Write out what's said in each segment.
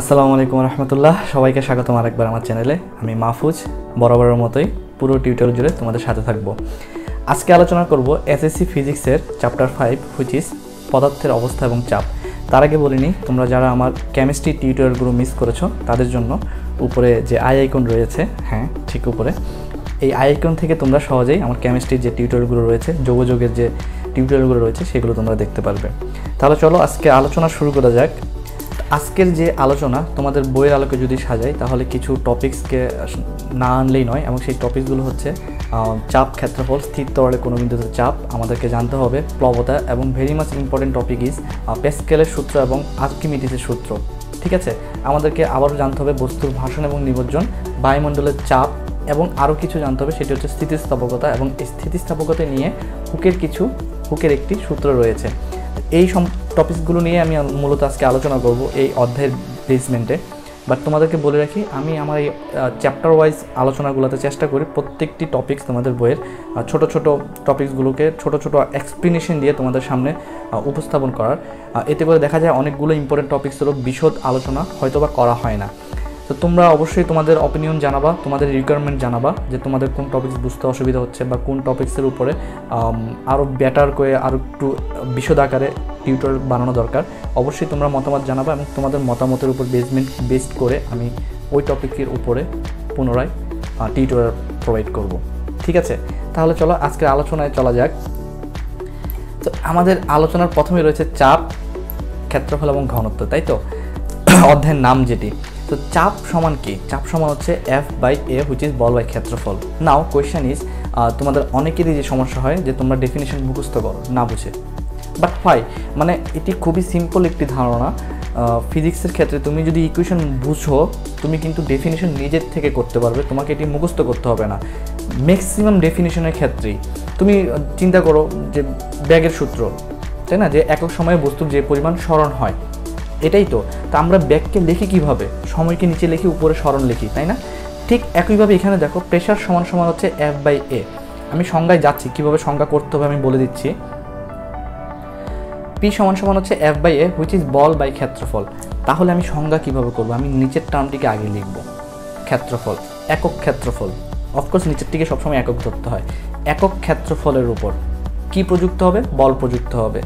আসসালামু আলাইকুম রহমতুল্লাহ। সবাইকে স্বাগতম আরেকবার আমার চ্যানেলে। আমি মাহফুজ, বরাবরের মতোই পুরো টিউটোরিয়াল জুড়ে তোমাদের সাথে থাকব। আজকে আলোচনা করব এসএসসি ফিজিক্সের চ্যাপ্টার ফাইভ হুইচ ইজ পদার্থের অবস্থা এবং চাপ। তার আগে বলিনি তোমরা যারা আমার কেমিস্ট্রি টিউটোরিয়ালগুলো মিস করেছ, তাদের জন্য উপরে যে আই আইকন রয়েছে হ্যাঁ ঠিক উপরে, এই আই আইকন থেকে তোমরা সহজেই আমার কেমিস্ট্রির যে টিউটোরিয়ালগুলো রয়েছে, যোগাযোগের যে টিউটোরিয়ালগুলো রয়েছে, সেগুলো তোমরা দেখতে পারবে। তাহলে চলো আজকে আলোচনা শুরু করা যাক আজকের যে আলোচনা, তোমাদের বইয়ের আলোকে যদি সাজাই, তাহলে কিছু টপিক্সকে না আনলেই নয়, এবং সেই টপিকসগুলো হচ্ছে চাপ ক্ষেত্রফল, স্থির তরলে কোনো বিন্দুতে চাপ, আমাদেরকে জানতে হবে প্লবতা, এবং very much important topic is পেস্কেলের সূত্র এবং আর্কিমিটিসের সূত্র, ঠিক আছে? আমাদেরকে আবারও জানতে হবে বস্তুর ভাষণ এবং নিবজ্জন বায়ুমণ্ডলের চাপ, এবং আরও কিছু জানতে হবে, সেটি হচ্ছে স্থিতিস্থাপকতা, এবং স্থিতিস্থাপকতা নিয়ে হুকের কিছু, হুকের একটি সূত্র রয়েছে। এই সব টপিকসগুলো নিয়ে আমি মূলত আজকে আলোচনা করব এই অধ্যায়ের বেসমেন্টে বাট তোমাদেরকে বলে রাখি, আমি আমার এই চ্যাপ্টার ওয়াইজ আলোচনাগুলোতে চেষ্টা করি প্রত্যেকটি টপিকস তোমাদের বইয়ের ছোট ছোট টপিকসগুলোকে ছোট ছোট এক্সপ্লেনেশন দিয়ে তোমাদের সামনে উপস্থাপন করার। এতে করে দেখা যায় অনেকগুলো ইম্পর্টেন্ট টপিকসেরও বিশদ আলোচনা, হয়তোবা করা হয় না। তো তোমরা অবশ্যই তোমাদের অপিনিয়ন জানাবা, তোমাদের রিকোয়ারমেন্ট জানাবা যে তোমাদের কোন টপিক্স বুঝতে অসুবিধা হচ্ছে বা কোন টপিক্সের উপরে আরও বেটার করে আরও একটু বিশদ আকারে টিউটর বানানো দরকার। অবশ্যই তোমরা মতামত জানাবা এবং তোমাদের মতামতের উপর বেসমেন্ট বেসড করে আমি ওই টপিকের উপরে পুনরায় টিউটোরিয়াল প্রোভাইড করব। ঠিক আছে? তাহলে চলো আজকের আলোচনায় চলা যাক। তো আমাদের আলোচনার প্রথমে রয়েছে চাপ, ক্ষেত্রফল এবং ঘনত্ব, তাই তো? অধ্যায়ের নাম যেটি। তো চাপ সমান কি? চাপ সমান হচ্ছে F by A which is ball by ক্ষেত্রফল। নাও কোয়েশ্চেন ইজ তোমাদের অনেকেরই যে সমস্যা হয়, যে তোমরা ডেফিনেশন মুখস্থ করো, না বুঝে। বাট ফাই মানে এটি খুবই সিম্পল একটি ধারণা। ফিজিক্সের ক্ষেত্রে তুমি যদি ইকুয়েশন বুঝো, তুমি কিন্তু ডেফিনেশন নিজের থেকে করতে পারবে, তোমাকে এটি মুখস্থ করতে হবে না। ম্যাক্সিমাম ডেফিনেশনের ক্ষেত্রেই। তুমি চিন্তা করো যে ব্যাগের সূত্র, তাই না? যে একক সময়ে বস্তুর যে পরিমাণ স্মরণ হয় এটাই তো। তা আমরা ব্যাগকে লিখি কীভাবে? সময়কে নিচে লিখি, উপরে স্মরণ লিখি, তাই না? ঠিক একইভাবে এখানে দেখো প্রেশার সমান সমান হচ্ছে এফ বাই এ আমি সংজ্ঞায় যাচ্ছি, কীভাবে সংজ্ঞা করতে হবে আমি বলে দিচ্ছি। পি সমান সমান হচ্ছে F by A which is ball by ক্ষেত্রফল। তাহলে আমি সংজ্ঞা কীভাবে করব? আমি নিচের টার্মটিকে আগে লিখব। ক্ষেত্রফল, একক ক্ষেত্রফল। অফকোর্স নিচেরটিকে সবসময় একক ধরতে হয়। একক ক্ষেত্রফলের উপর কি প্রযুক্ত হবে? বল প্রযুক্ত হবে।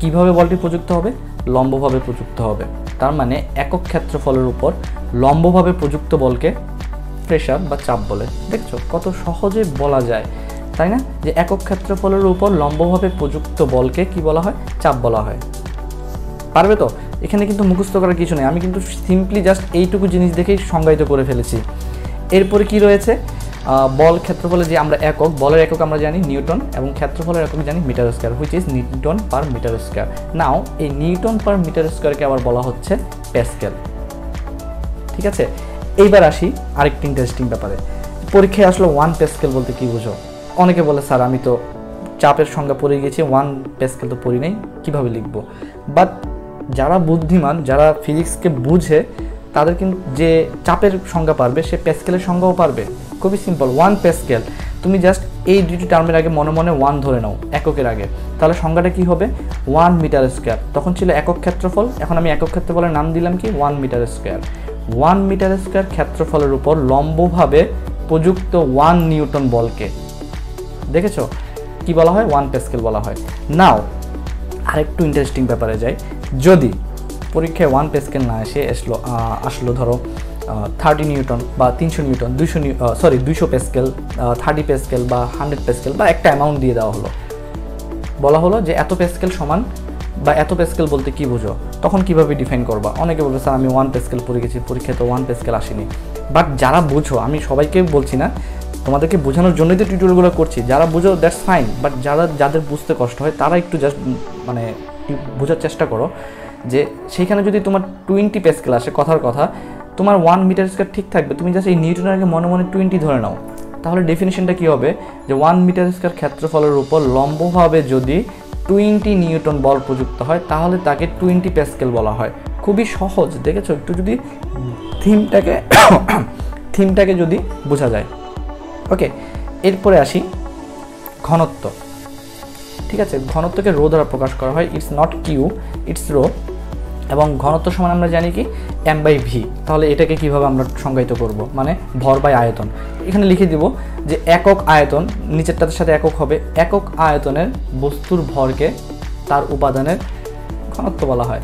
কীভাবে বলটি প্রযুক্ত হবে? লম্বভাবে প্রযুক্ত হবে। তার মানে একক ক্ষেত্রফলের উপর লম্বভাবে প্রযুক্ত বলকে প্রেশার বা চাপ বলে। দেখছ? কত সহজে বলা যায়। তাই না? যে একক ক্ষেত্রফলের উপর লম্বভাবে প্রযুক্ত বলকে কি বলা হয়? চাপ বলা হয়। পারবে তো? এখানে কিন্তু মুখস্থ করার কিছু নেই। আমি কিন্তু সিম্পলি জাস্ট এইটুকু জিনিস দেখেই সংজ্ঞায়িত করে ফেলেছি। এরপরে কি রয়েছে? বল ক্ষেত্রফলে যে আমরা একক, বলের একক আমরা জানি নিউটন এবং ক্ষেত্রফলের একক জানি metre square which is newton per metre square. Now এই নিউটন পার মিটার স্কোয়ারকে আবার বলা হচ্ছে প্যাসকেল। ঠিক আছে? এইবার আসি আরেকটি ইন্টারেস্টিং ব্যাপারে। পরীক্ষায় আসলে ওয়ান প্যাসকেল বলতে কি বুঝো? অনেকে বলে, স্যার, আমি তো চাপের সংজ্ঞা পড়ে গেছি ওয়ান প্যাসকেল তো পড়ি নাই, কীভাবে লিখব? বাট যারা বুদ্ধিমান, যারা ফিজিক্সকে বুঝে তাদের কিন্তু যে চাপের সংজ্ঞা পারবে, সে প্যাসকেলের সংজ্ঞাও পারবে। খুবই সিম্পল ওয়ান প্যাসকেল তুমি জাস্ট এই দুটি টার্মের আগে মনে মনে ওয়ান ধরে নাও, এককের আগে। তাহলে সংজ্ঞাটা কি হবে? ওয়ান মিটার স্কোয়ার তখন ছিল একক ক্ষেত্রফল, এখন আমি একক ক্ষেত্রফলের নাম দিলাম কি? One metre square one metre square ক্ষেত্রফলের উপর লম্বভাবে প্রযুক্ত ওয়ান নিউটন বলকে। দেখেছ? কি বলা হয়? ওয়ান প্যাসকেল বলা হয়। নাও আরেকটু ইন্টারেস্টিং ব্যাপারে যাই। যদি পরীক্ষায় ওয়ান প্যাসকেল না এসে আসলো আসলো ধরো থার্টি নিউটন বা তিনশো নিউটন, দুইশো সরি দুইশো প্যাসকেল থার্টি প্যাসকেল বা হান্ড্রেড প্যাসকেল বা একটা অ্যামাউন্ট দিয়ে দেওয়া হলো। বলা হলো যে এত প্যাসকেল সমান বা এত প্যাসকেল বলতে কি বুঝো? তখন কীভাবে ডিফাইন করবা? অনেকে বলবে, স্যার, আমি ওয়ান প্যাসকেল পড়ে গেছি, পরীক্ষায় তো ওয়ান প্যাসকেল আসেনি। বাট যারা বুঝো, আমি সবাইকে বলছি না, তোমাদেরকে বোঝানোর জন্যই তো টিউটোরিয়ালগুলো করছি। যারা বুঝো দ্যাটস ফাইন বাট যারা, যাদের বুঝতে কষ্ট হয়, তারা একটু জাস্ট মানে বোঝার চেষ্টা করো। যে সেইখানে যদি তোমার টোয়েন্টি প্যাসকেল আসে, কথার কথা, তোমার ওয়ান মিটার স্কোয়ার ঠিক থাকবে, তুমি জাস্ট এই নিউটনের আগে মনে মনে টোয়েন্টি ধরে নাও। তাহলে ডেফিনেশনটা কী হবে? যে ওয়ান মিটার স্কোয়ার ক্ষেত্রফলের উপর লম্বভাবে যদি টোয়েন্টি নিউটন বল প্রযুক্ত হয়, তাহলে তাকে টোয়েন্টি প্যাসকেল বলা হয়। খুবই সহজ, দেখেছ? একটু যদি থিমটাকে থিমটাকে যদি বোঝা যায়। ওকে এরপরে আসি ঘনত্ব। ঠিক আছে? ঘনত্বকে রো দ্বারা প্রকাশ করা হয়। It's not Q it's rho এবং ঘনত্ব সমান আমরা জানি কি এম বাই ভি তাহলে এটাকে কীভাবে আমরা সংজ্ঞায়িত করব? মানে ভর বাই আয়তন। এখানে লিখে দিব যে একক আয়তন, নিচেরটার সাথে একক হবে, একক আয়তনের বস্তুর ভরকে তার উপাদানের ঘনত্ব বলা হয়।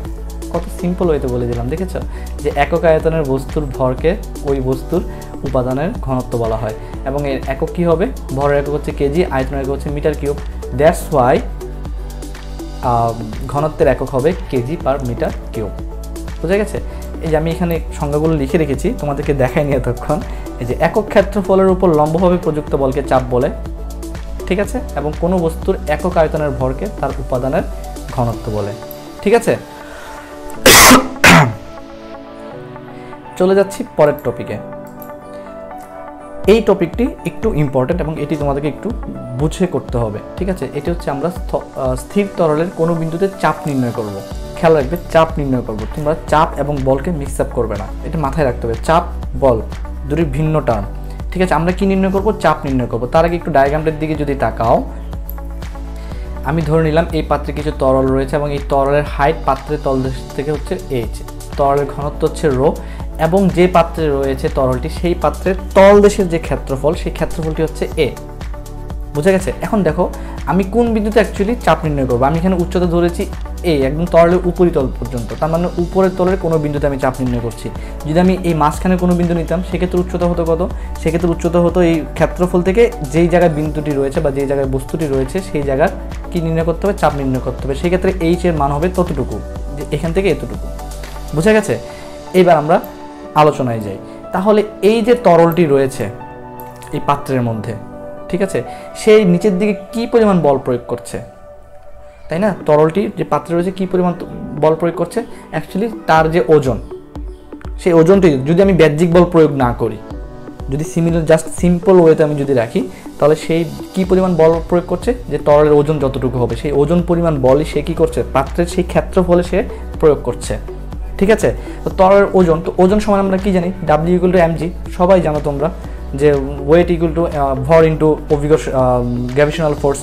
কত সিম্পল ওয়েতে বলে দিলাম, দেখেছ? যে একক আয়তনের বস্তুর ভরকে ওই বস্তুর উপাদানের ঘনত্ব বলা হয়। এবং এর একক কী হবে? ভরের একক হচ্ছে কেজি আয়তনের একক হচ্ছে মিটার কিউব দ্যাটস ওয়াই ঘনত্বের একক হবে কেজি পার মিটার কিউব বোঝা গেছে? এই যে আমি এখানে সংজ্ঞাগুলো লিখে রেখেছি, তোমাদেরকে দেখাইনি এতক্ষণ। এই যে একক ক্ষেত্রফলের উপর লম্বভাবে প্রযুক্ত বলকে চাপ বলে, ঠিক আছে? এবং কোনো বস্তুর একক আয়তনের ভরকে তার উপাদানের ঘনত্ব বলে, ঠিক আছে? চলে যাচ্ছি পরের টপিকে এই টপিকটি একটু ইম্পর্টেন্ট এবং এটি তোমাদেরকে একটু বুঝে করতে হবে, ঠিক আছে? এটি হচ্ছে আমরা স্থির তরলের কোনো বিন্দুতে চাপ নির্ণয় করব। খেয়াল রাখবে, চাপ নির্ণয় করব। তোমরা চাপ এবং বলকে মিক্স আপ করবে না। এটা মাথায় রাখতে হবে, চাপ, বল দুটি ভিন্ন টার্ম ঠিক আছে? আমরা কি নির্ণয় করব? চাপ নির্ণয় করব। তার আগে একটু ডায়াগ্রামটার দিকে যদি তাকাও, আমি ধরে নিলাম এই পাত্রে কিছু তরল রয়েছে এবং এই তরলের হাইট পাত্রের তলদেশ থেকে হচ্ছে এইচ তরলের ঘনত্ব হচ্ছে রো এবং যে পাত্রে রয়েছে তরলটি, সেই পাত্রের তল দেশের যে ক্ষেত্রফল, সেই ক্ষেত্রফলটি হচ্ছে এ বুঝা গেছে? এখন দেখো, আমি কোন বিন্দুতে অ্যাকচুয়ালি চাপ নির্ণয় করব? আমি এখানে উচ্চতা ধরেছি এ একদম তরলের উপরিতল পর্যন্ত। তার মানে উপরের তলের কোনো বিন্দুতে আমি চাপ নির্ণয় করছি। যদি আমি এই মাঝখানে কোনো বিন্দু নিতাম, সেক্ষেত্রে উচ্চতা হতো কত? সেক্ষেত্রে উচ্চতা হতো এই ক্ষেত্রফল থেকে যেই জায়গায় বিন্দুটি রয়েছে বা যেই জায়গায় বস্তুটি রয়েছে, সেই জায়গার কি নির্ণয় করতে হবে? চাপ নির্ণয় করতে হবে। সেক্ষেত্রে এইচ এর মান হবে ততটুকু। যে এখান থেকে এতটুকু। বুঝা গেছে? এইবার আমরা আলোচনায় যাই। তাহলে এই যে তরলটি রয়েছে এই পাত্রের মধ্যে, ঠিক আছে? সেই নিচের দিকে কি পরিমাণ বল প্রয়োগ করছে? তাই না? তরলটি যে পাত্রে রয়েছে কি পরিমাণ বল প্রয়োগ করছে? অ্যাকচুয়ালি তার যে ওজন, সেই ওজনটি যদি আমি ব্যাহ্যিক বল প্রয়োগ না করি, যদি সিমিলার জাস্ট সিম্পল ওয়েতে আমি যদি রাখি, তাহলে সেই কি পরিমাণ বল প্রয়োগ করছে? যে তরলের ওজন যতটুকু হবে, সেই ওজন পরিমাণ বলই সে কি করছে? পাত্রের সেই ক্ষেত্রফলে সে প্রয়োগ করছে। ঠিক আছে? তো তরলের ওজন, তো ওজন সমান আমরা কি জানি? W equal to M G সবাই জানো তোমরা যে ওয়েট ইকুয়াল টু ভর ইন্টু অভিকর্ষ গ্র্যাভিশনাল ফোর্স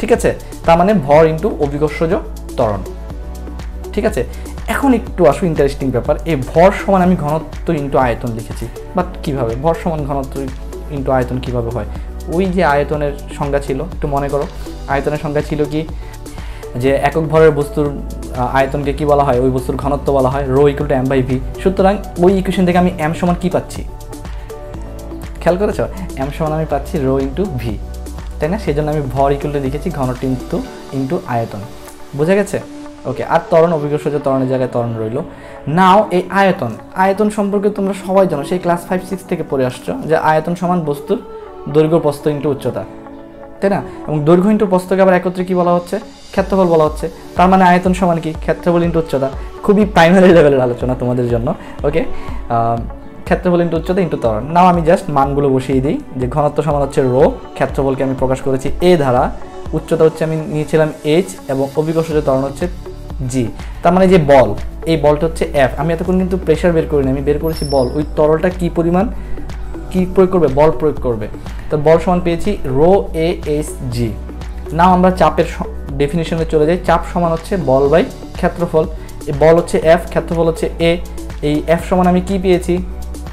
ঠিক আছে? তার মানে ভর ইন্টু অভিকর্ষজ ত্বরণ, ঠিক আছে? এখন একটু আসো ইন্টারেস্টিং ব্যাপার, এই ভর সমান আমি ঘনত্ব ইন্টু আয়তন লিখেছি বাট কীভাবে? ভর সমান ঘনত্ব ইন্টু আয়তন কীভাবে হয়? ওই যে আয়তনের সংজ্ঞা ছিল, একটু মনে করো। আয়তনের সংজ্ঞা ছিল কি? যে একক ভরের বস্তুর আয়তনকে কি বলা হয়? ওই বস্তুর ঘনত্ব বলা হয় rho equal to M by V সুতরাং ওই ইকুয়েশন থেকে আমি এম সমান কি পাচ্ছি? খেয়াল করেছ? এম সমান আমি পাচ্ছি রো ইন্টু ভি তাই না? সেই জন্য আমি ভর ইকুয়াল টু লিখেছি ঘনটি ইন্টু ইন্টু আয়তন। বোঝা গেছে? ওকে আর ত্বরণ অভিজ্ঞ যে ত্বরণের জায়গায় ত্বরণ রইল। নাও এই আয়তন আয়তন সম্পর্কে তোমরা সবাই জানো, সেই ক্লাস ফাইভ সিক্স থেকে পড়ে আসছো, যে আয়তন সমান বস্তুর দৈর্ঘ্য প্রস্থ ইন্টু উচ্চতা। তাই না? এবং দৈর্ঘ্য ইন্টু প্রস্তকে আবার একত্রে কি বলা হচ্ছে? ক্ষেত্রফল বলা হচ্ছে। তার মানে আয়তন সমান কি? ক্ষেত্রফল ইন্টু উচ্চতা। খুবই প্রাইমারি লেভেলের আলোচনা তোমাদের জন্য ওকে ক্ষেত্রফল ইন্টু উচ্চতা ইন্টু ত্বরণ। নাও আমি জাস্ট মানগুলো বসিয়ে দিই। যে ঘনত্ব সমান হচ্ছে রো, ক্ষেত্রফলকে আমি প্রকাশ করেছি এ ধারা। উচ্চতা হচ্ছে আমি নিয়েছিলাম এইচ এবং অভিকর্ষজ ত্বরণ হচ্ছে জি তার মানে যে বল, এই বলটা হচ্ছে এফ আমি এতক্ষণ কিন্তু প্রেশার বের করিনি, আমি বের করেছি বল। ওই তরলটা কি পরিমাণ? কি প্রয়োগ করবে? বল প্রয়োগ করবে। তো বল সমান পেয়েছি রো এ এস জি নাও আমরা চাপের ডেফিনেশনে চলে যাই চাপ সমান হচ্ছে বল বাই ক্ষেত্রফল। বল হচ্ছে এফ ক্ষেত্রফল হচ্ছে এ এই এফ সমান আমি কি পেয়েছি?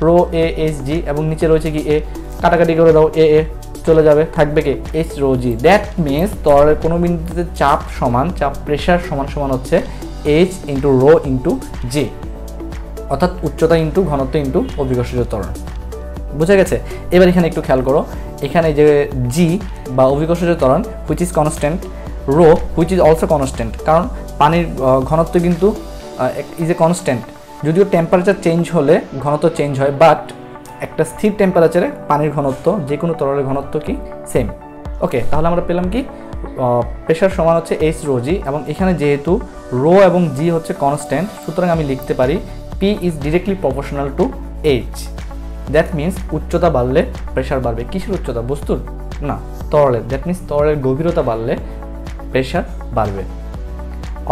রো এ এস জি এবং নিচে রয়েছে কি এ কাটাকাটি করে দাও এ এ চলে যাবে। থাকবে কি? H rho G that means তরলের কোনো বিন্দুতে চাপ সমান, চাপ প্রেশার সমান সমান হচ্ছে H into rho into G অর্থাৎ উচ্চতা ইন্টু ঘনত্ব ইন্টু অভিকর্ষজ ত্বরণ। বুঝা গেছে? এবার এখানে একটু খেয়াল করো। এখানে যে জি বা অভিকর্ষজ ত্বরণ which is constant rho which is also constant কারণ পানির ঘনত্ব কিন্তু ইজ এ কনস্ট্যান্ট যদিও টেম্পারেচার চেঞ্জ হলে ঘনত্ব চেঞ্জ হয় বাট একটা স্থির টেম্পারেচারে পানির ঘনত্ব, যে কোনো তরলের ঘনত্ব কি সেম ওকে তাহলে আমরা পেলাম কি? প্রেশার সমান হচ্ছে এইচ রো জি এবং এখানে যেহেতু রো এবং জি হচ্ছে কনস্ট্যান্ট সুতরাং আমি লিখতে পারি P is directly proportional to H that means উচ্চতা বাড়লে প্রেশার বাড়বে। কিসের উচ্চতা? বস্তুর? না, তরলের। দ্যাট মিন্স তরলের গভীরতা বাড়লে প্রেশার বাড়বে।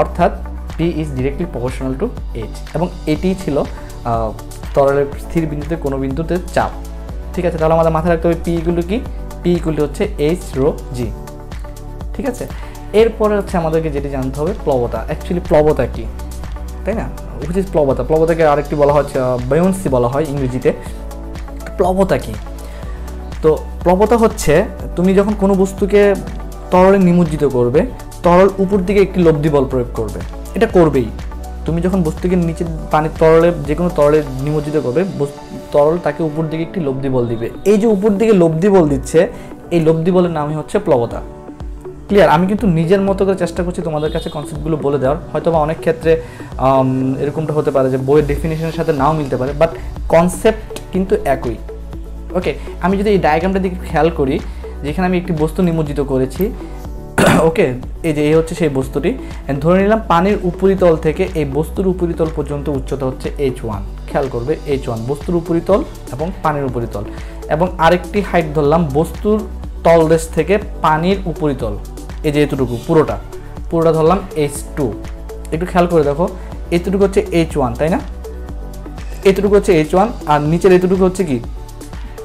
অর্থাৎ P is directly proportional to H এবং এটি ছিল তরলের স্থির বিন্দুতে কোনো বিন্দুতে চাপ। ঠিক আছে, তাহলে আমাদের মাথায় রাখতে হবে পি ইকুয়াল কি? পি ইকুয়াল হচ্ছে এইচ রো জি ঠিক আছে? এরপরে হচ্ছে আমাদেরকে যেটি জানতে হবে, প্লবতা। অ্যাকচুয়ালি প্লবতা কি? তাই না? Which is প্লবতা? প্লবতাকে আরেকটি বলা হচ্ছে বয়ন্সি বলা হয় ইংরেজিতে। প্লবতা কি? তো প্লবতা হচ্ছে, তুমি যখন কোনো বস্তুকে তরলে নিমজ্জিত করবে, তরল উপর দিকে একটি লব্ধি বল প্রয়োগ করবে। এটা করবেই। তুমি যখন বস্তুকে নিচে পানির তরলে যে কোনো তরলে নিমজ্জিত করবে তরল তাকে উপর দিকে একটি লব্ধি বল দিবে। এই যে উপর দিকে লব্ধি বল দিচ্ছে, এই লব্ধি বলের নামই হচ্ছে প্লবতা। ক্লিয়ার? আমি কিন্তু নিজের মতো করে চেষ্টা করছি তোমাদের কাছে কনসেপ্টগুলো বলে দেওয়ার। হয়তো বা অনেক ক্ষেত্রে এরকমটা হতে পারে যে বইয়ের ডেফিনেশনের সাথে নাও মিলতে পারে বাট কনসেপ্ট কিন্তু একই। ওকে আমি যদি এই ডায়াগ্রামটা দিকে খেয়াল করি যেখানে আমি একটি বস্তু নিমজ্জিত করেছি। ওকে, এই যে, এই হচ্ছে সেই বস্তুটি। ধরে নিলাম পানির উপরিতল থেকে এই বস্তুর উপরিতল পর্যন্ত উচ্চতা হচ্ছে এইচ ওয়ান খেয়াল করবে এইচ ওয়ান বস্তুর উপরিতল এবং পানির উপরিতল। এবং আরেকটি হাইট ধরলাম বস্তুর তলদেশ থেকে পানির উপরিতল। এই যে এতটুকু, পুরোটা। পুরোটা ধরলাম এইচ টু একটু খেয়াল করে দেখো, এতটুকু হচ্ছে এইচ ওয়ান তাই না? এতটুকু হচ্ছে এইচ ওয়ান আর নিচের এতটুকু হচ্ছে কি?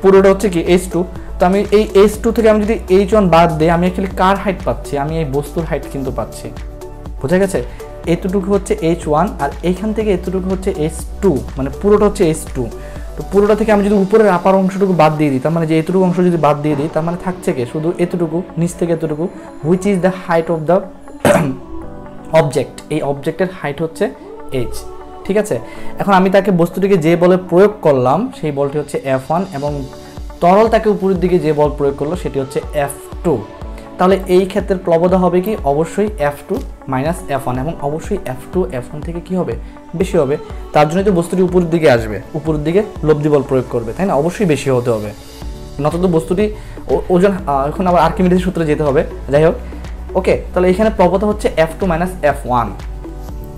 পুরোটা হচ্ছে কি এইচ টু তো আমি এই এইচ টু থেকে আমি যদি এইচ ওয়ান বাদ দিই, আমি অ্যাকচুয়ালি কার হাইট পাচ্ছি? আমি এই বস্তুর হাইট কিন্তু পাচ্ছি। বোঝা গেছে? এতটুকু হচ্ছে এইচ ওয়ান আর এইখান থেকে এতটুকু হচ্ছে এইচ টু মানে পুরোটা হচ্ছে এইচ টু তো পুরোটা থেকে আমি যদি উপরের আপার অংশটুকু বাদ দিয়ে দিই, তার মানে যে এতটুকু অংশ যদি বাদ দিয়ে দিই, তার মানে থাকছে কি? শুধু এতটুকু, নিচ থেকে এতটুকু which is the height of the object এই অবজেক্টের হাইট হচ্ছে এইচ ঠিক আছে? এখন আমি তাকে বস্তুটিকে যে বলে প্রয়োগ করলাম, সেই বলটি হচ্ছে এফ ওয়ান এবং তরল তাকে উপরের দিকে যে বল প্রয়োগ করল সেটি হচ্ছে এফ টু তাহলে এই ক্ষেত্রে প্লবদা হবে কি? অবশ্যই F two minus F one এবং অবশ্যই এফ টু এফ ওয়ান থেকে কী হবে? বেশি হবে। তার জন্যই তো বস্তুটি উপরের দিকে আসবে। উপরের দিকে লব্ধি বল প্রয়োগ করবে, তাই না? অবশ্যই বেশি হতে হবে। নত তো বস্তুটি ওজন এখন আবার আর্কিমিডিসের সূত্রে যেতে হবে। যাই হোক ওকে তাহলে এখানে প্লবতা হচ্ছে F two minus F one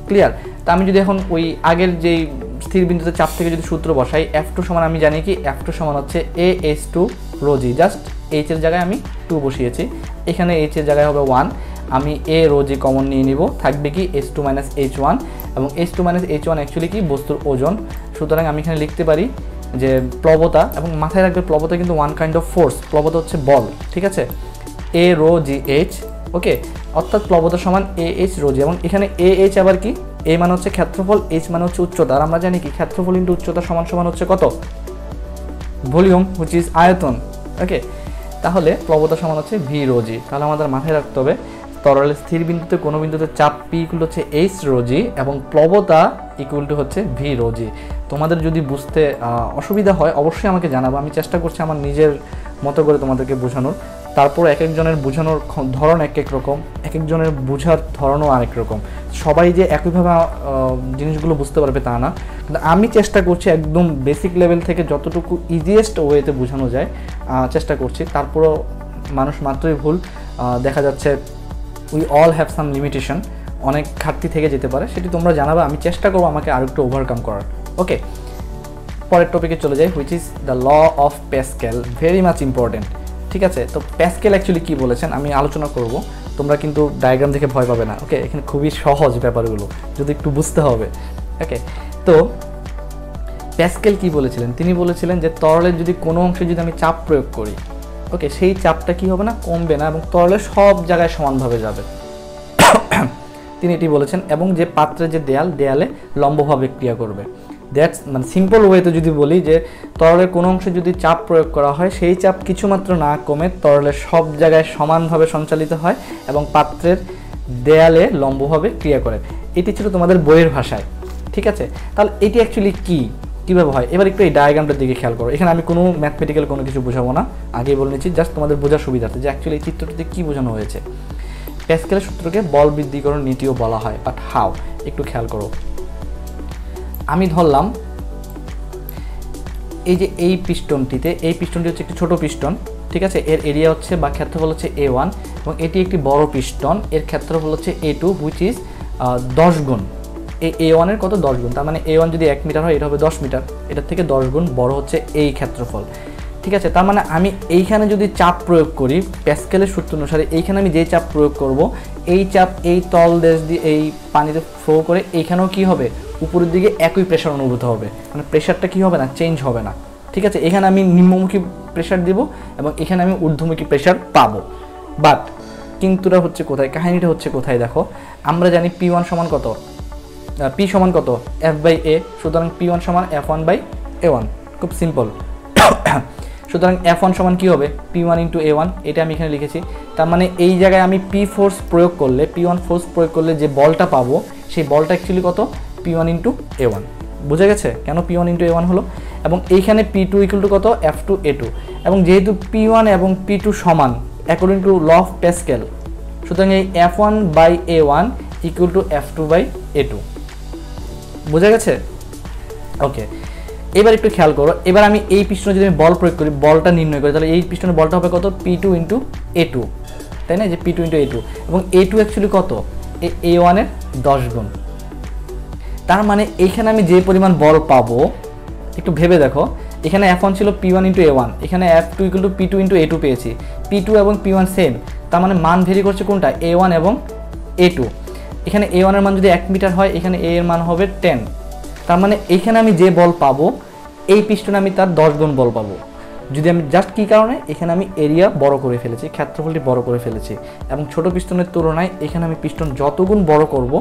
clear তা আমি যদি এখন ওই আগের যেই স্থির বিন্দুতে চাপ থেকে যদি সূত্র বসাই এফ টু সমান আমি জানি কি? এফ টু সমান হচ্ছে A S two rho G just H এর জায়গায় আমি টু বসিয়েছি। এখানে এইচ এর জায়গায় হবে ওয়ান আমি এ রোজি কমন নিয়ে নিব, থাকবে কি S two minus H one এবং S two minus H one actually কি? বস্তুর ওজন। সুতরাং আমি এখানে লিখতে পারি যে প্লবতা, এবং মাথায় রাখবে প্লবতা কিন্তু ওয়ান কাইন্ড অফ ফোর্স প্লবতা হচ্ছে বল, ঠিক আছে? এ রো জি এইচ ওকে অর্থাৎ প্লবতা সমান এ এইচ রোজি এবং এখানে এ এইচ আবার কি? এ মানে হচ্ছে ক্ষেত্রফল এইচ মানে হচ্ছে উচ্চতা আর আমরা জানি কি? ক্ষেত্রফল ইন্টু উচ্চতা সমান সমান হচ্ছে কত? ভলিউম হুইচ ইজ আয়তন। ওকে তাহলে প্লবতা সমান হচ্ছে ভি রোজি তাহলে আমাদের মাথায় রাখতে হবে তরলের স্থির বিন্দুতে কোনো বিন্দুতে চাপ পি ইকুয়াল হচ্ছে এইচ রোজি এবং প্লবতা ইকুয়াল টু হচ্ছে ভি রোজি তোমাদের যদি বুঝতে অসুবিধা হয়, অবশ্যই আমাকে জানাব। আমি চেষ্টা করছি আমার নিজের মতো করে তোমাদেরকে বোঝানোর। তারপর এক একজনের বোঝানোর ধরন এক এক রকম, এক একজনের বোঝার ধরনও আরেক রকম। সবাই যে একইভাবে জিনিসগুলো বুঝতে পারবে তা না। কিন্তু আমি চেষ্টা করছি একদম বেসিক লেভেল থেকে যতটুকু ইজিয়েস্ট ওয়েতে বোঝানো যায় চেষ্টা করছি। তারপরও মানুষ মাত্রই ভুল। দেখা যাচ্ছে we all have some limitation অনেক ঘাটতি থেকে যেতে পারে। সেটি তোমরা জানাবে। আমি চেষ্টা করব আমাকে আরও একটু ওভারকাম করার। ওকে পরের টপিকে চলে যাই which is the law of Pascal very much important ঠিক আছে? তো প্যাসকেল অ্যাকচুয়ালি কী বলেছেন? আমি আলোচনা করব। তোমরা কিন্তু ডায়াগ্রাম দেখে ভয় পাবে না ওকে এখানে খুবই সহজ ব্যাপারগুলো, যদি একটু বুঝতে হবে ওকে তো প্যাসকেল কি বলেছিলেন? তিনি বলেছিলেন যে তরলের যদি কোনো অংশে যদি আমি চাপ প্রয়োগ করি ওকে সেই চাপটা কি হবে না? কমবে না এবং তরলের সব জায়গায় সমানভাবে যাবে। তিনি এটি বলেছেন এবং যে পাত্রে যে দেয়াল, দেয়ালে লম্বভাবে ক্রিয়া করবে। দ্যাটস মানে সিম্পল ওয়েতে যদি বলি যে, তরলের কোনো অংশে যদি চাপ প্রয়োগ করা হয়, সেই চাপ কিছুমাত্র না কমে তরলের সব জায়গায় সমানভাবে সঞ্চালিত হয় এবং পাত্রের দেয়ালে লম্বভাবে ক্রিয়া করে। এটি ছিল তোমাদের বইয়ের ভাষায়, ঠিক আছে? তাহলে এটি অ্যাকচুয়ালি কী? কীভাবে হয়? এবার একটু এই ডায়াগ্রামটার দিকে খেয়াল করো। এখানে আমি কোনো ম্যাথমেটিক্যাল কোনো কিছু বোঝাবো না। আগেই বলে নিচ্ছি জাস্ট তোমাদের বোঝার সুবিধার্থে যে অ্যাকচুয়ালি এই চিত্রটিতে কী বোঝানো হয়েছে। প্যাসকেলের সূত্রকে বল বৃদ্ধিকরণ নীতিও বলা হয় বাট হাও একটু খেয়াল করো। আমি ধরলাম এই যে এই পিস্টনটিতে, এই পিস্টনটি হচ্ছে একটি ছোট পিস্টন, ঠিক আছে? এর এরিয়া হচ্ছে বা ক্ষেত্রফল হচ্ছে এ ওয়ান এবং এটি একটি বড় পিস্টন। এর ক্ষেত্রফল হচ্ছে এ টু হুইচ ইজ দশ গুণ। এই এ ওয়ানের কত? দশ গুণ। তার মানে এ ওয়ান যদি এক মিটার হয়, এটা হবে দশ মিটার। এটার থেকে দশ গুণ বড় হচ্ছে এই ক্ষেত্রফল। ঠিক আছে? তার মানে আমি এইখানে যদি চাপ প্রয়োগ করি, প্যাসকেলের সূত্র অনুসারে এইখানে আমি যে চাপ প্রয়োগ করব, এই চাপ, এই তল দেশ দিয়ে, এই পানিতে ফ্লো করে এইখানেও কি হবে? উপরের দিকে একই প্রেশার অনুভূত হবে। মানে প্রেশারটা কি হবে না চেঞ্জ হবে না। ঠিক আছে? এখানে আমি নিম্নমুখী প্রেশার দিব এবং এখানে আমি ঊর্ধ্বমুখী প্রেশার পাবো। বাট কিন্তুটা হচ্ছে কোথায়? কাহিনীটা হচ্ছে কোথায় দেখো? আমরা জানি পি ওয়ান সমান কত? পি সমান কত? এফ বাই এ সুতরাং পি ওয়ান সমান F one by A one খুব সিম্পল সুতরাং এফ ওয়ান সমান কী হবে? P one into A one এটা আমি এখানে লিখেছি। তার মানে এই জায়গায় আমি পি ফোর্স প্রয়োগ করলে পি ওয়ান ফোর্স প্রয়োগ করলে যে বলটা পাবো, সেই বলটা অ্যাকচুয়ালি কত? P one into A one বুঝে গেছে? কেন P one into A one হলো? এবং এইখানে পি টু ইকুয়াল টু কত? এফ টু এ টু এবং যেহেতু পি ওয়ান এবং পি টু সমান according to law of Pascal সুতরাং এই F one by A one equal to F two by A two বোঝা গেছে? ওকে এবার একটু খেয়াল করো। এবার আমি এই পিস্টনে যদি আমি বল প্রয়োগ করি, বলটা নির্ণয় করি, তাহলে এই পিস্টনের বলটা হবে কত? P two into A two তাই না? যে P two into A two এবং এ টু অ্যাকচুয়ালি কত? এ ওয়ানের দশ গুণ। তার মানে এইখানে আমি যে পরিমাণ বল পাবো, একটু ভেবে দেখো, এখানে এফ ছিল P one into A one এখানে F two equal to P two into A two পেয়েছি। পি টু এবং পি ওয়ান সেম তার মানে মান ভেরি করছে কোনটা? এ ওয়ান এবং এ টু এখানে এ ওয়ানের মান যদি এক মিটার হয়, এখানে এ এর মান হবে টেন তার মানে এখানে আমি যে বল পাবো, এই পিস্টনে আমি তার দশ গুণ বল পাবো। যদি আমি জাস্ট কী কারণে? এখানে আমি এরিয়া বড় করে ফেলেছি, ক্ষেত্রফলটি বড় করে ফেলেছি এবং ছোট পিস্টনের তুলনায় এখানে আমি পিস্টন যতগুণ বড় করব,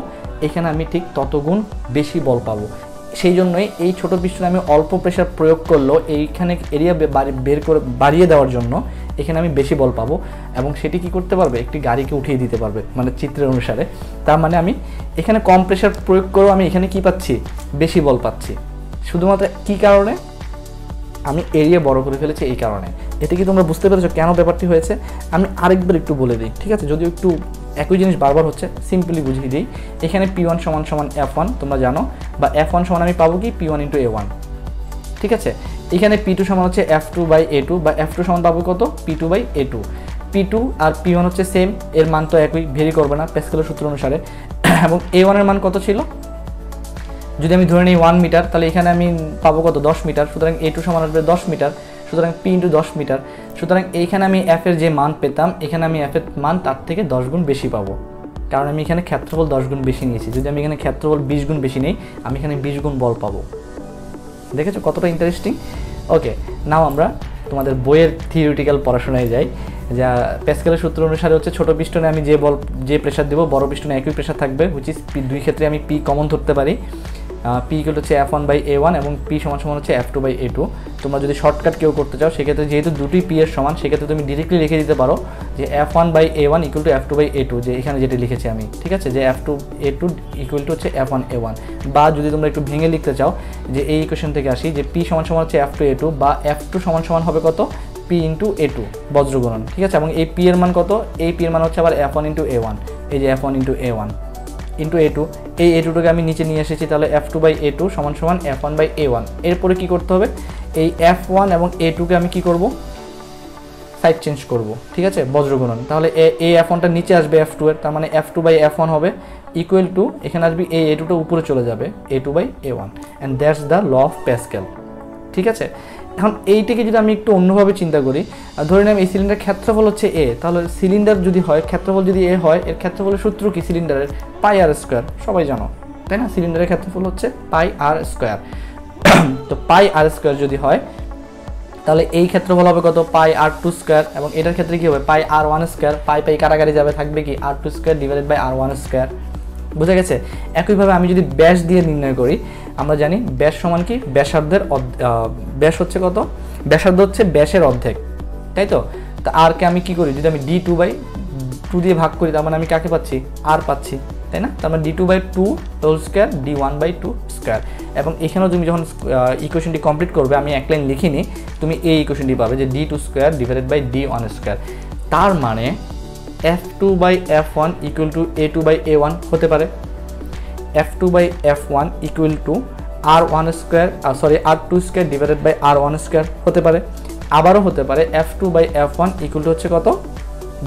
এখানে আমি ঠিক ততগুণ বেশি বল পাবো। সেই জন্যই এই ছোট পিস্টনে আমি অল্প প্রেশার প্রয়োগ করলেও এইখানে এরিয়া বের করে বাড়িয়ে দেওয়ার জন্য এখানে আমি বেশি বল পাবো এবং সেটি কি করতে পারবে? একটি গাড়িকে উঠিয়ে দিতে পারবে মানে চিত্রের অনুসারে। তার মানে আমি এখানে কম প্রেশার প্রয়োগ করেও আমি এখানে কি পাচ্ছি? বেশি বল পাচ্ছি। শুধুমাত্র কি কারণে? আমি এরিয়া বড় করে ফেলেছি এই কারণে। এতে কি তোমরা বুঝতে পেরেছ কেন ব্যাপারটি হয়েছে? আমি আরেকবার একটু বলে দিই, ঠিক আছে? যদিও একটু একই জিনিস বারবার হচ্ছে সিম্পলি বুঝিয়ে দিই। এখানে পি ওয়ান সমান সমান এফ ওয়ান তোমরা জানো, বা এফ ওয়ান সমান আমি পাবো কি? P one into A one ঠিক আছে? এখানে পি টু সমান হচ্ছে F two by A two বা এফ টু সমান পাবো কত? P two by A two P two R P one হচ্ছে সেম এর মান তো একই ভেরি করবে না পেসকেলের সূত্র অনুসারে। এবং এ ওয়ানের মান কত ছিল? যদি আমি ধরে নিই ওয়ান মিটার তাহলে এখানে আমি পাবো কত? দশ মিটার সুতরাং এ টু সমান আসবে দশ মিটার সুতরাং পি ইন্টু দশ মিটার সুতরাং এইখানে আমি এর যে মান পেতাম, এখানে আমি এর মান তার থেকে দশ গুণ বেশি পাবো। কারণ আমি এখানে ক্ষেত্রফল দশ গুণ বেশি নিয়েছি। যদি আমি এখানে ক্ষেত্রফল বিশ গুণ বেশি নেই, আমি এখানে বিশ গুণ বল পাবো। দেখেছ কতটা ইন্টারেস্টিং ওকে নাও আমরা তোমাদের বইয়ের থিওরিটিক্যাল পড়াশোনায় যাই। যা প্যাসকেলের সূত্র অনুসারে হচ্ছে ছোট পিস্টনে আমি যে বল, যে প্রেশার দেবো, বড় পিস্টনে একই প্রেশার থাকবে হুইচ ইস দুই ক্ষেত্রে আমি পি কমন ধরতে পারি। পি ইকুয়াল হচ্ছে F one by A one এবং পি সমান সমান হচ্ছে F two by A two তোমরা যদি শর্টকাট কেউ করতে চাও, সেক্ষেত্রে যেহেতু দুটি পি এর সমান, সেক্ষেত্রে তুমি ডিরেক্টলি লিখে দিতে পারো যে F one by A one equal to F two by A two যে এখানে যেটি লিখেছি আমি, ঠিক আছে? যে F two A two equal to হচ্ছে এফ ওয়ান এ ওয়ান বা যদি তোমরা একটু ভেঙে লিখতে চাও, যে এই ইকুয়েশন থেকে আসি, যে পি সমান সমান হচ্ছে এফ টু এ টু বা এফ টু সমান সমান হবে কত? পি ইন্টু এ টু বজ্রগুণন, ঠিক আছে? এবং এই পি এর মান কত? এই পি এর মান হচ্ছে আবার F one into A one এই যে F one into A one into A two এই এ টুটাকে আমি নিচে নিয়ে এসেছি, তাহলে F two by A two সমান সমান F one by A one এরপরে কী করতে হবে? এই এফ ওয়ান এবং এ টুকে আমি কি করব? সাইড চেঞ্জ করব, ঠিক আছে? বজ্রগুণন। তাহলে এ এ এফ ওয়ানটা নিচে আসবে এফ টু এর, তার মানে F two by F one হবে ইকুয়াল টু এখানে আসবে এই এ টুটা উপরে চলে যাবে A two by A one and that's the law of Pascal ঠিক আছে? এখন এইটিকে যদি আমি একটু অন্যভাবে চিন্তা করি ধরে নিলাম এই সিলিন্ডার ক্ষেত্রফল হচ্ছে এ তাহলে সিলিন্ডার যদি হয়, ক্ষেত্রফল যদি এ হয়, এর ক্ষেত্রফলের সূত্র কি? সিলিন্ডারের পাই আর স্কোয়ার সবাই জানো, তাই না? সিলিন্ডারের ক্ষেত্রফল হচ্ছে পাই আর স্কোয়ার তো পাই আর স্কোয়ার যদি হয়, তাহলে এই ক্ষেত্রফল হবে কত? পাই আর টু স্কোয়ার এবং এটার ক্ষেত্রে কি হবে? পাই আর ওয়ান স্কোয়ার পাই পাই কারাগারি যাবে, থাকবে কি? R two square divided by R one square বুঝা গেছে? একইভাবে আমি যদি ব্যাস দিয়ে নির্ণয় করি, আমরা জানি ব্যাস সমান কি? ব্যাসার্ধের ব্যাস হচ্ছে কত? ব্যাসার্ধ হচ্ছে ব্যাসের অর্ধেক, তাই তো? তা আরকে আমি কি করি? যদি আমি ডি টু বাই টু দিয়ে ভাগ করি, তার মানে আমি কাকে পাচ্ছি? আর পাচ্ছি, তাই না? তার মানে D two by two whole square D one by two square এবং এখানেও তুমি যখন ইকুয়েশনটি কমপ্লিট করবে, আমি এক লাইন লিখিনি, তুমি এই ইকুয়েশনটি পাবে যে D two square divided by D one square তার মানে F two by F one equal to A two by A one হতে পারে। F two by F one equal to R one square sorry R two square divided by R one square হতে পারে। আবারও হতে পারে F two by F one equal to হচ্ছে কত?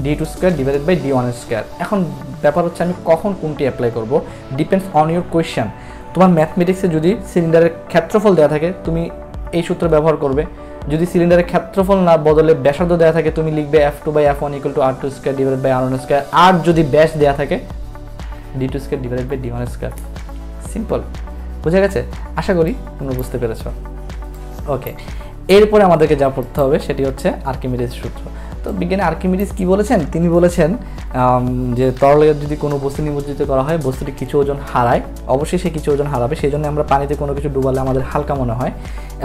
D two square divided by D one square এখন ব্যাপার হচ্ছে আমি কখন কোনটি অ্যাপ্লাই করব? ডিপেন্ডস অন ইউর কোয়েশ্চেন তোমার ম্যাথমেটিক্সে যদি সিলিন্ডারের ক্ষেত্রফল দেওয়া থাকে, তুমি এই সূত্র ব্যবহার করবে। যদি সিলিন্ডারের ক্ষেত্রফল না বদলে ব্যাসার্ধ দেওয়া থাকে, তুমি লিখবে F two by F one equal to R two square divide by R one square আর যদি ব্যাস দেওয়া থাকে D two square divide by D one square simple বুঝে গেছে? আশা করি তুমি বুঝতে পেরেছ। ওকে এরপরে আমাদেরকে যা পড়তে হবে, সেটি হচ্ছে আর্কিমিডিস সূত্র। তো বিজ্ঞানী আর্কিমিডিস কি বলেছেন? তিনি বলেছেন যে তরলের যদি কোনো বস্তু নিমজ্জিত করা হয়, বস্তুটি কিছু ওজন হারায়। অবশ্যই সে কিছু ওজন হারাবে। সেই জন্য আমরা পানিতে কোনো কিছু ডুবালে আমাদের হালকা মনে হয়।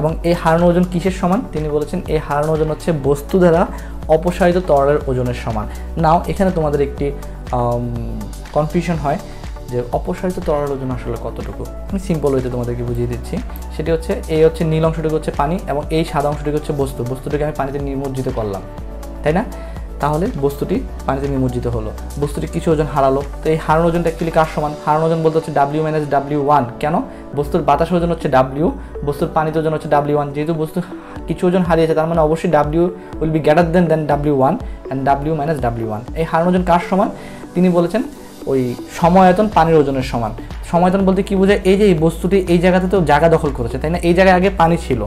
এবং এই হারানো ওজন কিসের সমান? তিনি বলেছেন, এই হারানো ওজন হচ্ছে বস্তু দ্বারা অপসারিত তরলের ওজনের সমান। নাও, এখানে তোমাদের একটি কনফিউশন হয় যে অপসারিত তরল ওজন আসলে কতটুকু? আমি সিম্পল ওয়েতে তোমাদেরকে বুঝিয়ে দিচ্ছি। সেটি হচ্ছে, এই হচ্ছে নীল অংশটুকু হচ্ছে পানি এবং এই সাদা অংশটুকু হচ্ছে বস্তু। বস্তুটিকে আমি পানিতে নিমজ্জিত করলাম। তাই না? তাহলে বস্তুটি পানিতে নিমজ্জিত হলো। বস্তুটি কিছু ওজন হারালো। তো এই হারানো ওজনটা অ্যাকচুয়ালি কার সমান? হারানো ওজন বলতে হচ্ছে ডাব্লিউ মাইনাস ডাব্লিউ ওয়ান কেন? বস্তুর বাতাস ওজন হচ্ছে ডাব্লিউ বস্তুর পানিতে ওজন হচ্ছে ডাব্লিউ ওয়ান যেহেতু বস্তু কিছু ওজন হারিয়েছে, তার মানে অবশ্যই W will be greater than than W one and W minus W one এই হারানো ওজন কার সমান? তিনি বলেছেন ওই সময়তন পানির ওজনের সমান। সময়তন বলতে কি বোঝায়? এই যে এই বস্তুটি এই জায়গাতে তো জায়গা দখল করেছে, তাই না? এই জায়গায় আগে পানি ছিল।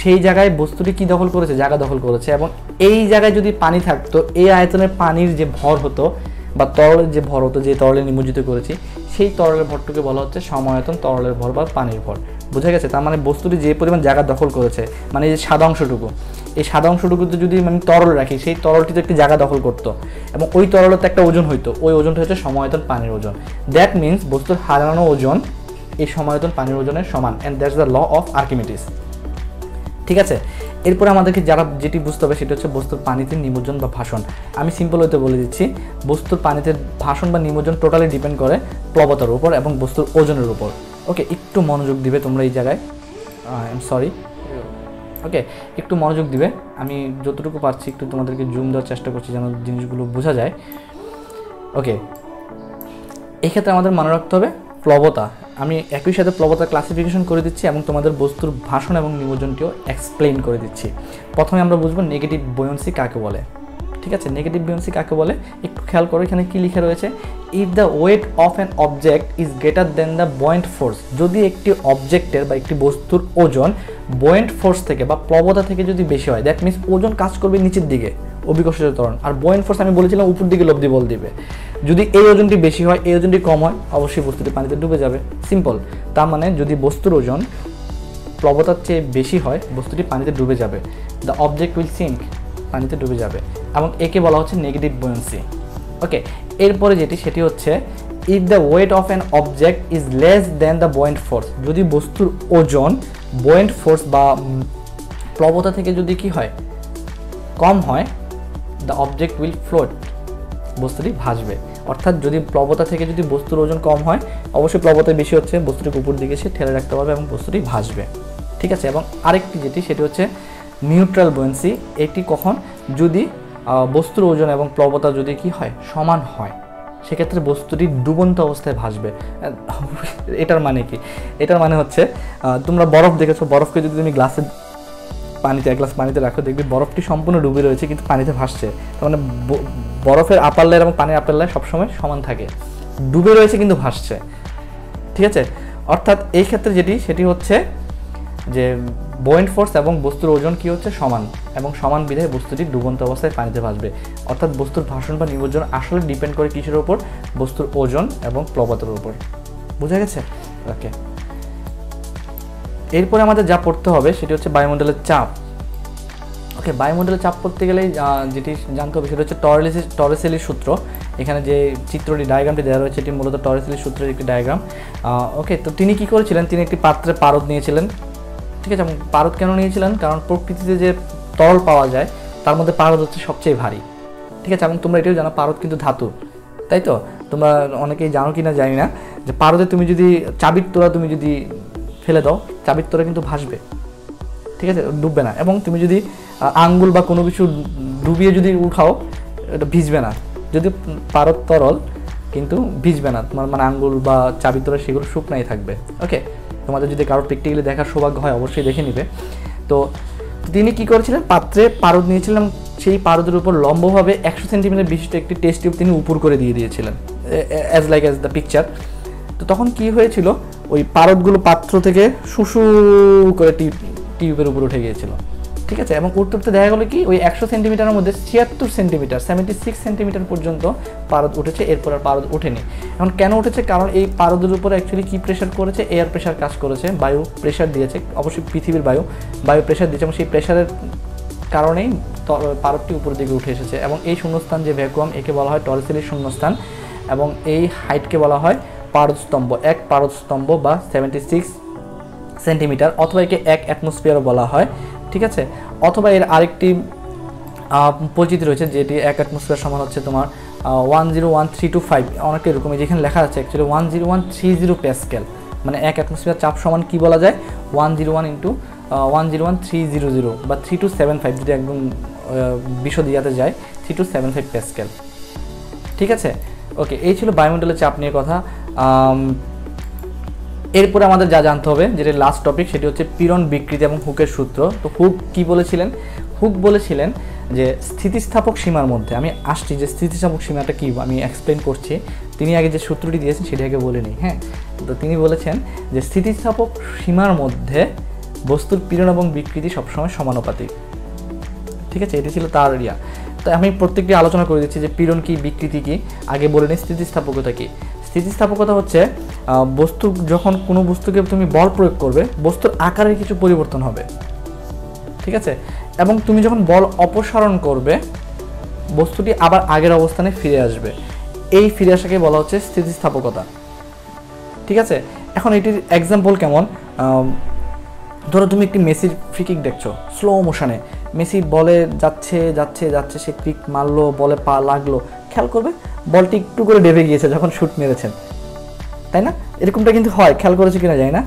সেই জায়গায় বস্তুটি কি দখল করেছে? জায়গা দখল করেছে এবং এই জায়গায় যদি পানি থাকতো, এই আয়তনের পানির যে ভর হতো বা তরলের যে ভর হতো, যে তরলে নিমজ্জিত করেছি, সেই তরলের ভরটুকে বলা হচ্ছে সময়তন তরলের ভর বা পানির ভর। বোঝা গেছে? তার মানে বস্তুটি যে পরিমাণ জায়গা দখল করেছে মানে এই যে সাদা অংশটুকু এই সাদা অংশটুকুতে যদি আমি তরল রাখি, সেই তরলটিতে একটি জায়গা দখল করতো। এবং ওই তরলতে একটা ওজন হইতো। ওই ওজনটা হচ্ছে সময়তন পানির ওজন। দ্যাট মিনস বস্তুর হারানো ওজন এই সময়তন পানির ওজনের সমান and that's the law of Archimedes ঠিক আছে? এরপরে আমাদেরকে যারা যেটি বুঝতে হবে সেটা হচ্ছে বস্তুর পানিতে নিমজ্জন বা ভাষণ। আমি সিম্পল হইতে বলে দিচ্ছি, বস্তুর পানিতে ভাষণ বা নিমজ্জন টোটালি ডিপেন্ড করে প্লবতার উপর এবং বস্তুর ওজনের উপর। ওকে একটু মনোযোগ দিবে তোমরা এই জায়গায়। আই এম সরি ওকে, একটু মনোযোগ দিবে। আমি যতটুকু পারছি একটু তোমাদেরকে জুম দেওয়ার চেষ্টা করছি যেন জিনিসগুলো বোঝা যায়। ওকে, এক্ষেত্রে আমাদের মনে রাখতে হবে প্লবতা। আমি একই সাথে প্লবতা ক্লাসিফিকেশন করে দিচ্ছি এবং তোমাদের বস্তুর ভাষণ এবং নিমজ্জনটিও এক্সপ্লেন করে দিচ্ছি। প্রথমে আমরা বুঝব নেগেটিভ বয়ন্সি কাকে বলে। ঠিক আছে? নেগেটিভ বিয়ন্সি কাকে বলে? একটু খেয়াল করো এখানে কি লিখে রয়েছে। If the weight of an object is greater than the buoyant force যদি একটি অবজেক্টের বা একটি বস্তুর ওজন বয়েন্ট ফোর্স থেকে বা প্রবতা থেকে যদি বেশি হয় দ্যাট মিনস ওজন কাজ করবে নিচের দিকে অভিকর্ষজ ত্বরণ। আর বয়েন্ট ফোর্স আমি বলেছিলাম উপর দিকে লব্ধি বল দিবে। যদি এই ওজনটি বেশি হয়, এই ওজনটি কম হয়, অবশ্যই বস্তুটি পানিতে ডুবে যাবে। সিম্পল তার মানে যদি বস্তুর ওজন প্রবতার চেয়ে বেশি হয়, বস্তুটি পানিতে ডুবে যাবে। দ্য অবজেক্ট উইল সিঙ্ক পানিতে ডুবে যাবে এবং একে বলা হচ্ছে নেগেটিভ বয়েন্সি ওকে এরপরে যেটি, সেটি হচ্ছে if the weight of an object is less than the buoyant force যদি বস্তুর ওজন বয়েন্ট ফোর্স বা প্লবতা থেকে যদি কি হয়, কম হয় দ্য অবজেক্ট উইল ফ্লোট বস্তুটি ভাসবে। অর্থাৎ যদি প্লবতা থেকে যদি বস্তুর ওজন কম হয়, অবশ্যই প্লবতা বেশি হচ্ছে বস্তুটি উপর দিকে সে ঠেলে রাখতে পারবে এবং বস্তুটি ভাসবে। ঠিক আছে, এবং আরেকটি যেটি, সেটি হচ্ছে নিউট্রাল বোয়েন্সি এটি কখন যদি বস্তুর ওজন এবং প্লবতা যদি কি হয়, সমান হয়, সেক্ষেত্রে বস্তুটি ডুবন্ত অবস্থায় ভাসবে। এটার মানে কি? এটার মানে হচ্ছে তোমরা বরফ দেখেছ, বরফকে যদি তুমি গ্লাসে পানিতে, এক গ্লাস পানিতে রাখো, দেখবি বরফটি সম্পূর্ণ ডুবে রয়েছে, কিন্তু পানিতে ভাসছে। তার মানে বরফের আপার লেয়ার এবং পানির আপার লেয়ার সবসময় সমান থাকে। ডুবে রয়েছে, কিন্তু ভাসছে। ঠিক আছে? অর্থাৎ এই ক্ষেত্রে যেটি, সেটি হচ্ছে যে বয়েন্ট ফোর্স এবং বস্তুর ওজন কি হচ্ছে? সমান। এবং সমান বিধায় বস্তুটি ডুবন্ত অবস্থায় পানিতে ভাসবে। অর্থাৎ বস্তুর ভাষণ বা নিমজ্জন আসলে ডিপেন্ড করে কিসের উপর? বস্তুর ওজন এবং প্লবতার উপর। বোঝা গেছে? ওকে এরপরে আমাদের যা পড়তে হবে সেটি হচ্ছে বায়ুমণ্ডলের চাপ। ওকে বায়ুমণ্ডলের চাপ পড়তে গেলেই যেটি জানতে হবে সেটা হচ্ছে টরেলিস টরেসেলির সূত্র। এখানে যে চিত্রটি ডায়াগ্রামটি দেওয়া রয়েছে, এটি মূলত টরেসেলির সূত্রের একটি ডায়াগ্রাম ওকে তো তিনি কি করেছিলেন? তিনি একটি পাত্রে পারদ নিয়েছিলেন। ঠিক আছে এবং পারদ কেন নিয়েছিলেন? কারণ প্রকৃতিতে যে তরল পাওয়া যায়, তার মধ্যে পারদ হচ্ছে সবচেয়ে ভারী। ঠিক আছে? এবং তোমরা এটাও জানো, পারদ কিন্তু ধাতু। তাই তো? তোমরা অনেকেই জানো কি না জানি না, যে পারদে তুমি যদি, চাবির তোরা তুমি যদি ফেলে দাও, চাবির তোরা কিন্তু ভাসবে। ঠিক আছে? ডুববে না। এবং তুমি যদি আঙ্গুল বা কোনো কিছু ডুবিয়ে যদি উঠাও, এটা ভিজবে না। যদি পারদ তরল কিন্তু ভিজবে না। তোমার মানে আঙ্গুল বা চাবি তোরা সেগুলো শুকনাই থাকবে। ওকে তোমাদের যদি কারোর প্র্যাকটিক্যালি দেখার সৌভাগ্য হয়, অবশ্যই দেখে নিবে। তো তিনি কি করেছিলেন? পাত্রে পারদ নিয়েছিলেন। সেই পারদের উপর লম্বভাবে একশো সেন্টিমিটার বিশিষ্ট একটি টেস্ট টিউব তিনি উপর করে দিয়ে দিয়েছিলেন। As like as the picture তো তখন কি হয়েছিল? ওই পারদগুলো পাত্র থেকে শুশু করে টিউবের উপর উঠে গিয়েছিল। ঠিক আছে? এবং উঠতে দেখা গেলো কি? ওই একশো সেন্টিমিটারের মধ্যে ছিয়াত্তর সেন্টিমিটার সেভেন্টি সিক্স সেন্টিমিটার পর্যন্ত পারদ উঠেছে, এরপর আর পারদ ওঠেনি। এখন কেন উঠেছে? কারণ এই পারদের উপরে অ্যাকচুয়ালি কী প্রেশার করেছে? এয়ার প্রেশার কাজ করেছে, বায়ু প্রেশার দিয়েছে, অবশ্যই পৃথিবীর বায়ু বায়ু প্রেশার দিয়েছে, এবং সেই প্রেশারের কারণেই পারদটি উপরের দিকে উঠে এসেছে। এবং এই শূন্যস্থান যে ভ্যাকুয়াম একে বলা হয় টরিসেলের শূন্যস্থান, এবং এই হাইটকে বলা হয় পারদস্তম্ভ এক পারদস্তম্ভ বা সেভেন্টি সিক্স সেন্টিমিটার, অথবা একে এক অ্যাটমসফিয়ারও বলা হয়। ঠিক আছে? অথবা এর আরেকটি পরিচিতি রয়েছে যেটি এক অ্যাটমসফিয়ার সমান হচ্ছে তোমার one zero one three two five অনেকটা এরকমই যেখানে লেখা আছে actually one zero one three zero pascal মানে এক অ্যাটমসফিয়ার চাপ সমান কী বলা যায়? One zero one into one zero one three zero zero বা থ্রি টু সেভেন ফাইভ যদি একদম বিশদ ইয়াতে যায় three two seven five pascal ঠিক আছে? ওকে এই ছিল বায়ুমণ্ডলের চাপ নিয়ে কথা। এরপরে আমাদের যা জানতে হবে, যেটা লাস্ট টপিক সেটি হচ্ছে পীড়ন বিকৃতি এবং হুকের সূত্র। তো হুক কি বলেছিলেন? হুক বলেছিলেন যে স্থিতিস্থাপক সীমার মধ্যে, আমি আসছি যে স্থিতিস্থাপক সীমাটা কি, আমি এক্সপ্লেন করছি। তিনি আগে যে সূত্রটি দিয়েছেন, সেটি আগে বলে নিই হ্যাঁ? তো তিনি বলেছেন যে স্থিতিস্থাপক সীমার মধ্যে বস্তুর পীড়ন এবং বিকৃতি সবসময় সমানুপাতিক। ঠিক আছে? এটি ছিল তার ইয়া। তো আমি প্রত্যেকটি আলোচনা করে দিচ্ছি যে পীড়ন কী, বিকৃতি কী। আগে বলে নিই স্থিতিস্থাপকতা কি। স্থিতিস্থাপকতা হচ্ছে বস্তু যখন কোনো বস্তুকে তুমি বল প্রয়োগ করবে, বস্তুর আকারের কিছু পরিবর্তন হবে। ঠিক আছে? এবং তুমি যখন বল অপসারণ করবে, বস্তুটি আবার আগের অবস্থানে ফিরে আসবে। এই ফিরে আসাকে বলা হচ্ছে স্থিতিস্থাপকতা। ঠিক আছে? এখন এটির এক্সাম্পল কেমন? ধরো তুমি একটি মেসির ফ্রিকিক দেখছ স্লো মোশনে মেসি বলে যাচ্ছে যাচ্ছে যাচ্ছে, সে ক্রিক মারলো, বলে পা লাগল। খেয়াল করবে, বলটি একটু করে ডেবে গিয়েছে যখন শ্যুট মেরেছেন। তাই না? এরকমটা কিন্তু হয়, খেয়াল করেছে কিনা যায় না।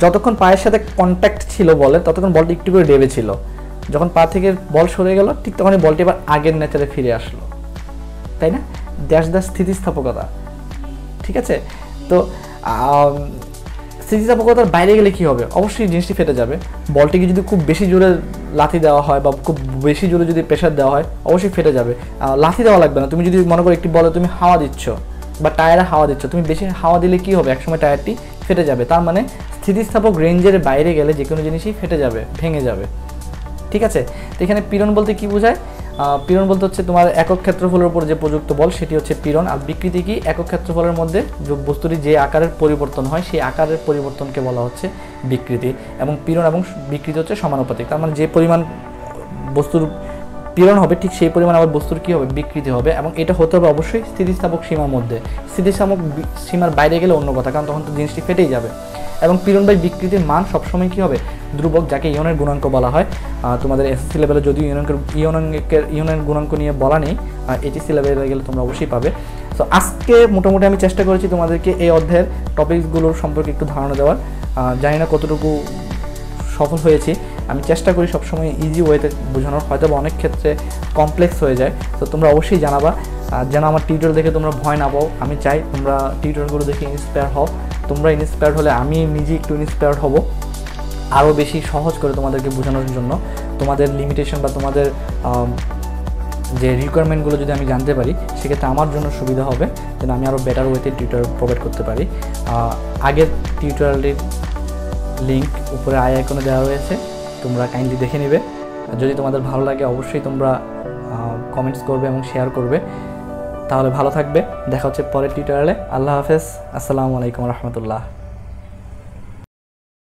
যতক্ষণ পায়ের সাথে কন্ট্যাক্ট ছিল বলে ততক্ষণ বলটি একটু করে ডেবে ছিল। যখন পা থেকে বল সরে গেল, ঠিক তখনই বলটি এবার আগের নেচারে ফিরে আসলো। তাই না? দ্যাশ দ্য স্থিতিস্থাপকতা। ঠিক আছে? তো স্থিতিস্থাপকতার বাইরে গেলে কি হবে? অবশ্যই জিনিসটি ফেটে যাবে। বলটিকে যদি খুব বেশি জোরে লাথি দেওয়া হয় বা খুব বেশি জোরে যদি প্রেশার দেওয়া হয়, অবশ্যই ফেটে যাবে। লাথি দেওয়া লাগবে না। তুমি যদি মনে করো একটি বলে তুমি হাওয়া দিচ্ছ বা টায়ারে হাওয়া দিচ্ছ, তুমি বেশি হাওয়া দিলে কি হবে? একসময় টায়ারটি ফেটে যাবে। তার মানে স্থিতিস্থাপক রেঞ্জের বাইরে গেলে যে কোনো জিনিসই ফেটে যাবে, ভেঙে যাবে। ঠিক আছে? তো এখানে পীড়ন বলতে কি বোঝায়? পীড়ন বলতে হচ্ছে তোমার একক ক্ষেত্রফলের উপর যে প্রযুক্ত বল, সেটি হচ্ছে পীড়ন। আর বিকৃতি কি? একক ক্ষেত্রফলের মধ্যে বস্তুটি যে আকারের পরিবর্তন হয়, সেই আকারের পরিবর্তনকে বলা হচ্ছে বিকৃতি। এবং পীড়ন এবং বিকৃতি হচ্ছে সমানুপাতিক। তার মানে যে পরিমাণ বস্তুর পীড়ন হবে, ঠিক সেই পরিমাণ আবার বস্তুর কী হবে? বিকৃতি হবে। এবং এটা হতে হবে অবশ্যই স্থিতিস্থাপক সীমার মধ্যে। স্থিতিস্থাপক সীমার বাইরে গেলে অন্য কথা, কারণ তখন তো জিনিসটি ফেটেই যাবে। এবং পীড়ন বাই বিকৃতির মান সবসময় কী হবে? ধ্রুবক, যাকে ইয়নের গুণাঙ্ক বলা হয়। তোমাদের এসএসসি লেভেলে যদিও ইয়নের ইয়নের ইয়নের গুণাঙ্ক নিয়ে বলা নেই এইচএসসি লেভেলে গেলে তোমরা অবশ্যই পাবে। তো আজকে মোটামুটি আমি চেষ্টা করেছি তোমাদেরকে এই অধ্যায়ের টপিকসগুলোর সম্পর্কে একটু ধারণা দেওয়ার। জানি না কতটুকু সফল হয়েছি। আমি চেষ্টা করি সবসময় ইজি ওয়েতে বোঝানোর। হয়তো বা অনেক ক্ষেত্রে কমপ্লেক্স হয়ে যায়। তো তোমরা অবশ্যই জানাবা। যেন আমার টিউটোরিয়াল দেখে তোমরা ভয় না পাও, আমি চাই তোমরা টিউটোরিয়ালগুলো দেখে ইন্সপায়ার হও। তোমরা ইন্সপায়ার্ড হলে আমি নিজে একটু ইন্সপায়ার্ড হব। আরও বেশি সহজ করে তোমাদেরকে বোঝানোর জন্য। তোমাদের লিমিটেশন বা তোমাদের যে রিকোয়ারমেন্টগুলো যদি আমি জানতে পারি, সেক্ষেত্রে আমার জন্য সুবিধা হবে। যেন আমি আরও বেটার ওয়েতে টিউটার প্রোভাইড করতে পারি। আগের টিউটোরিয়ালটির লিঙ্ক উপরে আই আইকনে দেওয়া রয়েছে। তোমরা কাইন্ডলি দেখে নেবে। যদি তোমাদের ভালো লাগে, অবশ্যই তোমরা কমেন্টস করবে এবং শেয়ার করবে। তাহলে ভালো থাকবে। দেখা হচ্ছে পরের টিউটোরিয়ালে আল্লাহ হাফেজ। আসসালামু আলাইকুম রহমতুল্লাহ।